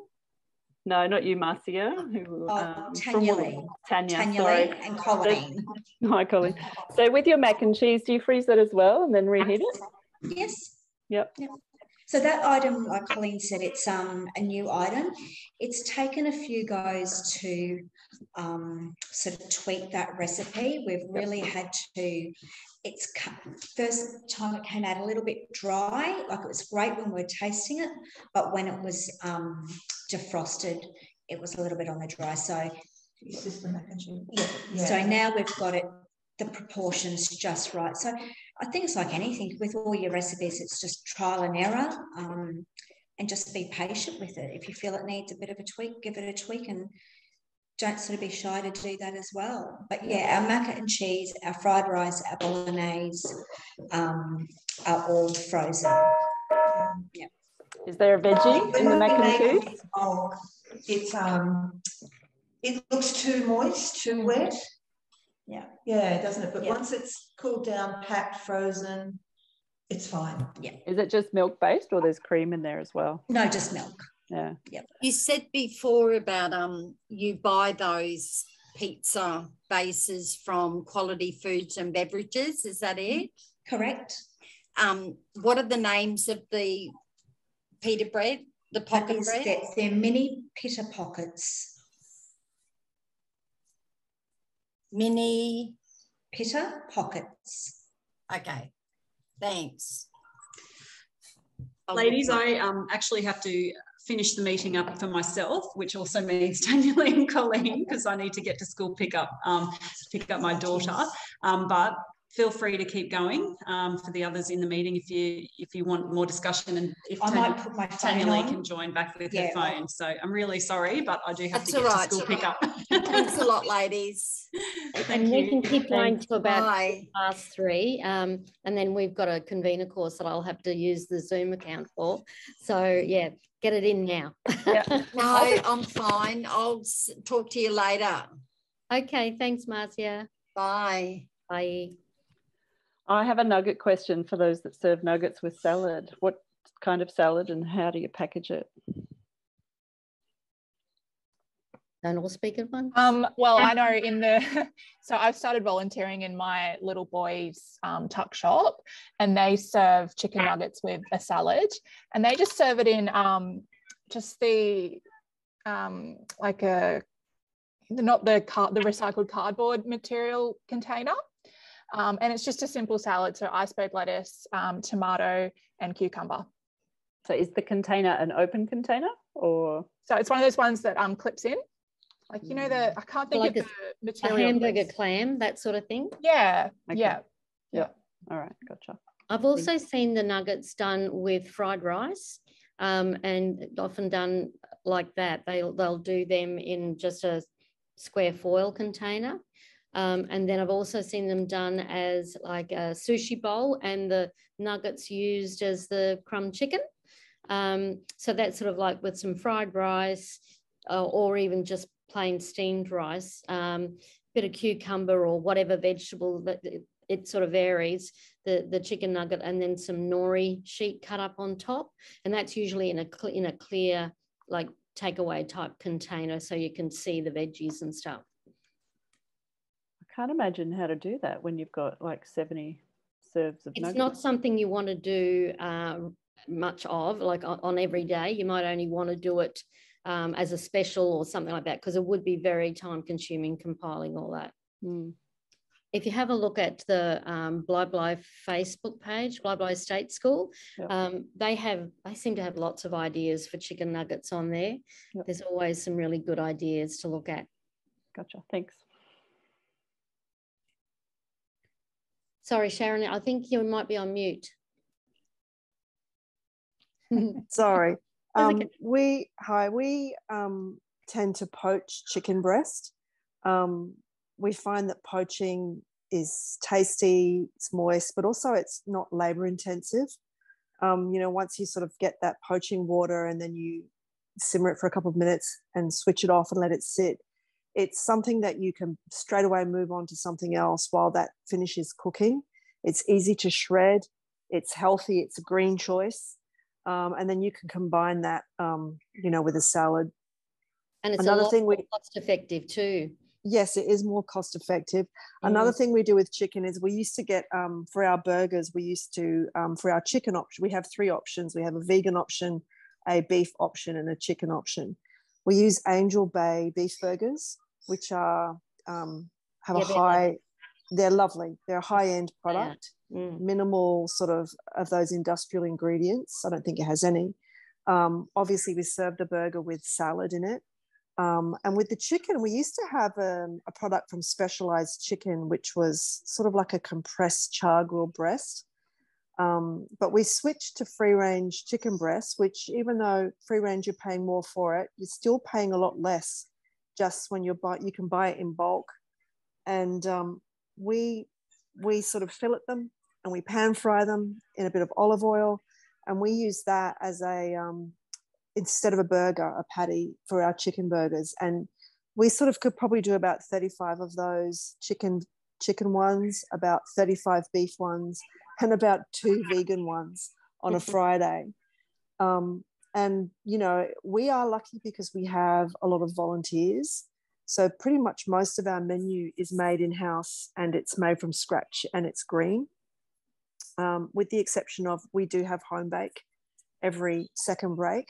No, not you, Marcia. Who, oh, um, Tanya Lee. Tanya, Tanya sorry. Lee and Colleen. [laughs] So, hi, Colleen. So with your mac and cheese, do you freeze that as well and then reheat it? Yes. Yep. yep. So that item, like Colleen said, it's um, a new item. It's taken a few goes to um, sort of tweak that recipe. We've really had to it's first time it came out a little bit dry. Like it was great when we were tasting it, but when it was um, defrosted, it was a little bit on the dry. So, yeah. yeah. So now we've got it, the proportions just right. So I think it's like anything with all your recipes, it's just trial and error. Um, and just be patient with it. If you feel it needs a bit of a tweak, give it a tweak and don't sort of be shy to do that as well. But yeah, our mac and cheese, our fried rice, our bolognese um, are all frozen. Yeah. Is there a veggie in the mac and cheese? Oh, it's um, it looks too moist, too wet. Yeah. Yeah, doesn't it? But yeah. once it's cooled down, packed, frozen, it's fine. Yeah. Is it just milk based or there's cream in there as well? No, just milk yeah. Yep. you said before about um you buy those pizza bases from quality foods and beverages is that it? Correct. Um what are the names of the pita bread the pocket bread? they're mini pita pockets. Mini pita pockets. Okay. Thanks. Ladies, I um, actually have to finish the meeting up for myself, which also means [laughs] Daniel and Colleen, because I need to get to school pick up um, pick up my daughter. Um, but feel free to keep going um, for the others in the meeting if you if you want more discussion and if I Tanya, might put my Tanya phone Lee on. can join back with Yeah. her phone. So I'm really sorry, but I do have That's to all get right. to school pickup. [laughs] Thanks a lot, ladies. Thank and we can keep going Thanks. to about Bye. past three. Um, and then we've got a convener course that I'll have to use the Zoom account for. So yeah, get it in now. [laughs] No, I'm fine. I'll talk to you later. Okay, thanks, Marcia. Bye. Bye. I have a nugget question for those that serve nuggets with salad. What kind of salad and how do you package it? Don't all speak at once. Um, well, I know [laughs] in the [laughs] so I've started volunteering in my little boy's um, tuck shop, and they serve chicken nuggets with a salad, and they just serve it in um, just the um, like a not the car, the recycled cardboard material container, um, and it's just a simple salad. So iceberg lettuce, um, tomato, and cucumber. So is the container an open container or? So it's one of those ones that um, clips in. Like you know the I can't think Like of a, the a material. hamburger clam, that sort of thing. Yeah, Okay. yeah. Yeah. All right, gotcha. I've also seen the nuggets done with fried rice, um, and often done like that. They'll they'll do them in just a square foil container, um, and then I've also seen them done as like a sushi bowl, and the nuggets used as the crumb chicken. Um, so that's sort of like with some fried rice, uh, or even just plain steamed rice, um, bit of cucumber or whatever vegetable that it, it sort of varies. The the chicken nugget and then some nori sheet cut up on top, and that's usually in a in a clear like takeaway type container, so you can see the veggies and stuff. I can't imagine how to do that when you've got like 70 serves of It's nuggets. not something you want to do uh, much of, like on, on every day. You might only want to do it um, as a special or something like that, because it would be very time consuming compiling all that. Mm. If you have a look at the um, Bli Bli Facebook page, Bli Bli State School, Yep. um, they have they seem to have lots of ideas for chicken nuggets on there. Yep. There's always some really good ideas to look at. Gotcha. Thanks. Sorry, Sharon, I think you might be on mute. Sorry. Um, okay. We hi. We um, tend to poach chicken breast. Um, we find that poaching is tasty, it's moist, but also it's not labor intensive. Um, you know, once you sort of get that poaching water and then you simmer it for a couple of minutes and switch it off and let it sit, it's something that you can straight away move on to something else while that finishes cooking. It's easy to shred. It's healthy. It's a green choice. Um, and then you can combine that, um, you know, with a salad. And it's Another thing we- cost effective too. Yes, it is more cost effective. Another Mm. thing we do with chicken is we used to get um, for our burgers, we used to, um, for our chicken option, we have three options. We have a vegan option, a beef option, and a chicken option. We use Angel Bay beef burgers, which are um, have Yeah, a high, they're lovely. They're a high end product, Mm. minimal sort of of those industrial ingredients. I don't think it has any. Um, obviously, we serve the burger with salad in it. Um, and with the chicken, we used to have um, a product from Specialized Chicken, which was sort of like a compressed char grilled breast. Um, but we switched to free range chicken breast, which even though free range you're paying more for it, you're still paying a lot less just when you buy you can buy it in bulk. And um, we we sort of fillet them and we pan fry them in a bit of olive oil, and we use that as a um, instead of a burger, a patty for our chicken burgers. And we sort of could probably do about 35 of those chicken chicken ones, about 35 beef ones, and about two vegan ones on a [laughs] Friday. Um, and you know, we are lucky because we have a lot of volunteers. So pretty much most of our menu is made in house and it's made from scratch and it's green. Um, with the exception of we do have home bake every second break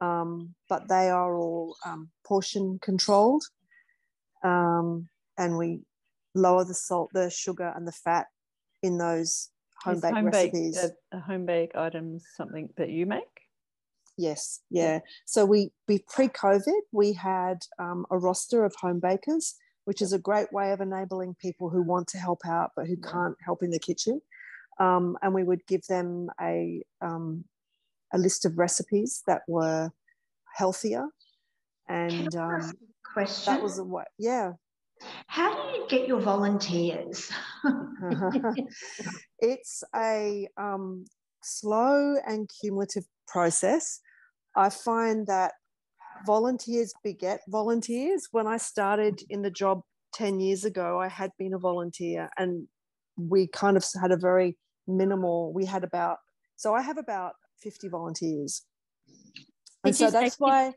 um, but they are all um, portion controlled. Um, and we lower the salt, the sugar, and the fat in those home Is baked recipes. a, a home bake items something that you make? Yes, yeah. So we we pre-COVID we had um, a roster of home bakers which is a great way of enabling people who want to help out but who can't help in the kitchen. Um, and we would give them a, um, a list of recipes that were healthier. And um, question. that was a way, yeah. How do you get your volunteers? [laughs] it's a um, slow and cumulative process. I find that volunteers beget volunteers. When I started in the job 10 years ago, I had been a volunteer and we kind of had a very minimal, we had about, so I have about 50 volunteers. And so that's why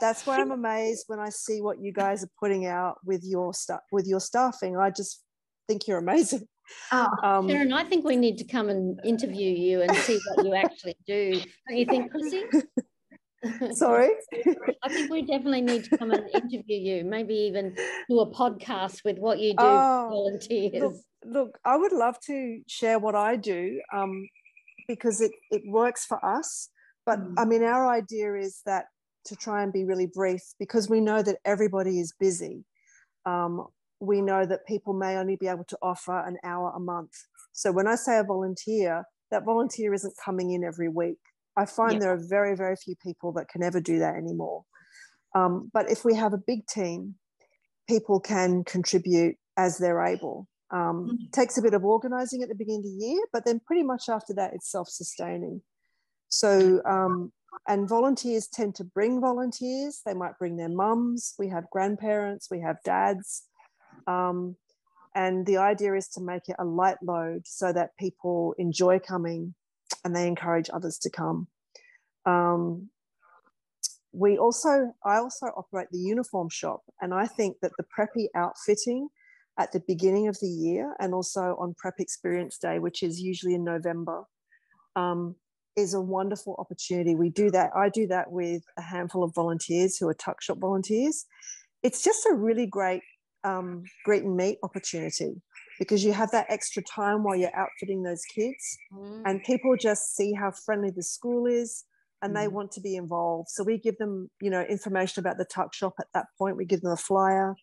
that's why I'm amazed when I see what you guys are putting out with your stuff with your staffing. I just think you're amazing. Oh, um, Sharon, I think we need to come and interview you and see what you actually do. Don't you think, Chrissy? [laughs] [laughs] Sorry? I think we definitely need to come and interview you, maybe even do a podcast with what you do Oh, volunteers. Look, look, I would love to share what I do um, because it, it works for us. But I mean, our idea is that to try and be really brief because we know that everybody is busy. Um, we know that people may only be able to offer an hour a month. So when I say a volunteer, that volunteer isn't coming in every week. I find Yeah. there are very, very few people that can ever do that anymore. Um, but if we have a big team, people can contribute as they're able. Um, Takes a bit of organizing at the beginning of the year, but then pretty much after that, it's self sustaining. So, um, and volunteers tend to bring volunteers. They might bring their mums. We have grandparents, we have dads. Um, and the idea is to make it a light load so that people enjoy coming and they encourage others to come. Um, we also, I also operate the uniform shop, and I think that the preppy outfitting at the beginning of the year and also on Prep Experience Day, which is usually in November, um, is a wonderful opportunity. We do that. I do that with a handful of volunteers who are tuck shop volunteers. It's just a really great um, greet and meet opportunity because you have that extra time while you're outfitting those kids and people just see how friendly the school is and they want to be involved. So we give them you know information about the tuck shop at that point. We give them a flyer.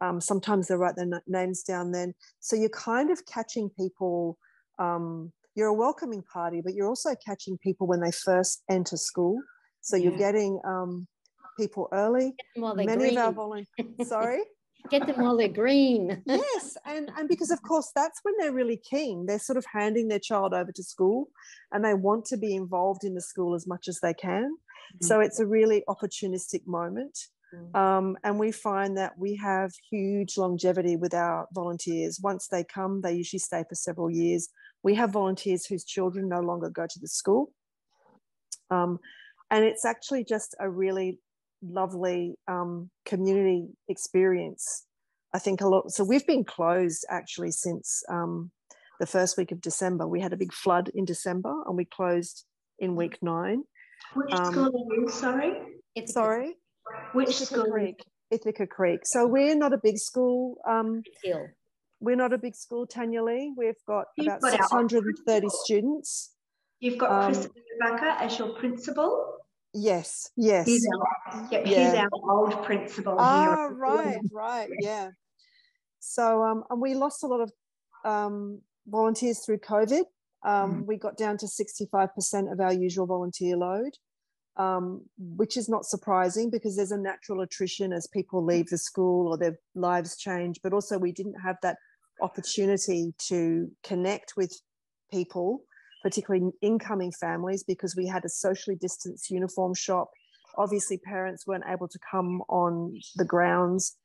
Um, sometimes they write their na- names down then. So you're kind of catching people um, you're a welcoming party but you're also catching people when they first enter school. So you're getting um, people early. Many of our volunteers [laughs] sorry Get them while they're green. [laughs] yes and and because of course that's when they're really keen. They're sort of handing their child over to school and they want to be involved in the school as much as they can. So it's a really opportunistic moment. Um, and we find that we have huge longevity with our volunteers. Once they come they usually stay for several years. We have volunteers whose children no longer go to the school. Um, and it's actually just a really lovely um, community experience. I think a lot. So we've been closed actually since um, the first week of December. We had a big flood in December, and we closed in week nine. Which Um, school are you, sorry? It's sorry, Which Ithaca school? Creek. Ithaca Creek. So we're not a big school. Um, Hill. we're not a big school, Tanya Lee. We've got You've about got 630 students. You've got Um, Chris Rebecca as your principal. Yes, yes. He's our, yep, he's Yeah. our old principal Ah, right, right, [laughs] yeah. So, um, and we lost a lot of um, volunteers through COVID. Um, We got down to 65% of our usual volunteer load, um, which is not surprising because there's a natural attrition as people leave the school or their lives change. But also, we didn't have that opportunity to connect with people, particularly incoming families, because we had a socially distanced uniform shop. Obviously, parents weren't able to come on the grounds.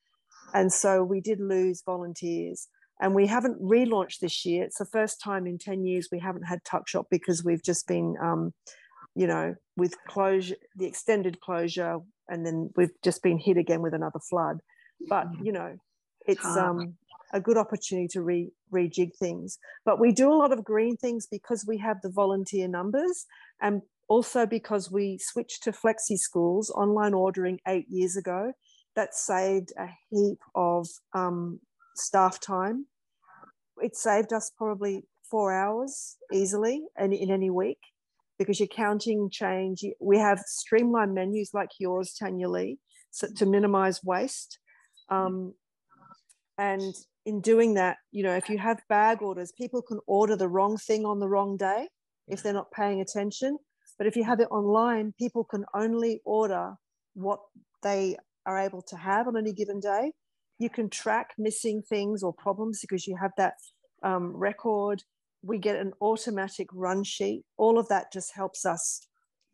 And so we did lose volunteers. And we haven't relaunched this year. It's the first time in 10 years we haven't had Tuck Shop because we've just been, um, you know, with closure, the extended closure, and then we've just been hit again with another flood. But, you know, it's um, a good opportunity to re- rejig things. But we do a lot of green things because we have the volunteer numbers and also because we switched to Flexischools, online ordering eight years ago. That saved a heap of um, staff time. It saved us probably four hours easily in, in any week because you're counting change. We have streamlined menus like yours, Tanya Lee, so to minimize waste. Um, And in doing that, you know, if you have bag orders, people can order the wrong thing on the wrong day if they're not paying attention. But if you have it online, people can only order what they are able to have on any given day. You can track missing things or problems because you have that um, record. We get an automatic run sheet. All of that just helps us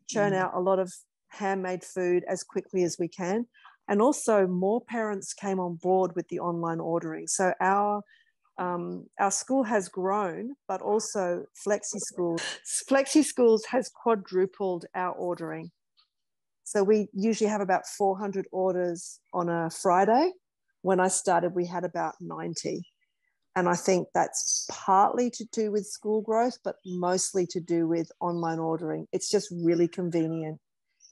churn mm. out a lot of handmade food as quickly as we can. And also, more parents came on board with the online ordering. So our um, our school has grown, but also Flexischools. Flexi Schools has quadrupled our ordering. So we usually have about 400 orders on a Friday. When I started, we had about 90. And I think that's partly to do with school growth, but mostly to do with online ordering. It's just really convenient.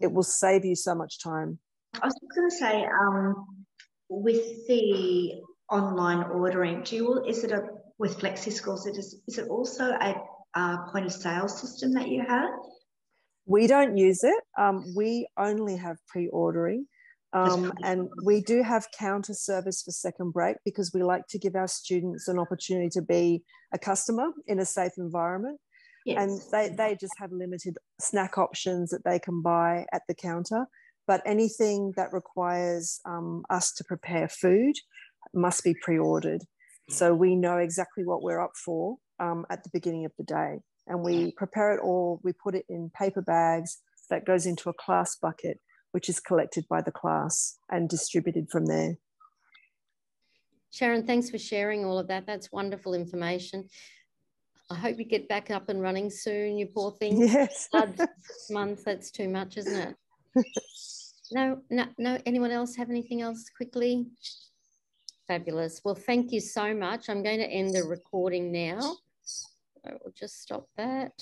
It will save you so much time. I was going to say, um, with the online ordering, do you is it a with Flexi Schools? It is is it also a, a point of sale system that you have? We don't use it. Um, we only have pre-ordering. Um, and we do have counter service for second break because we like to give our students an opportunity to be a customer in a safe environment. Yes. And they, they just have limited snack options that they can buy at the counter. But anything that requires um, us to prepare food must be pre ordered. So we know exactly what we're up for um, at the beginning of the day. And we prepare it all, we put it in paper bags that goes into a class bucket which is collected by the class and distributed from there. Sharon, thanks for sharing all of that. That's wonderful information. I hope you get back up and running soon, you poor thing. [laughs] Yes. month, that's too much, isn't it? No, no, no. Anyone else have anything else quickly? Fabulous. Well, thank you so much. I'm going to end the recording now. I will just stop that.